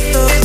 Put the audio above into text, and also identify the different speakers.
Speaker 1: Esto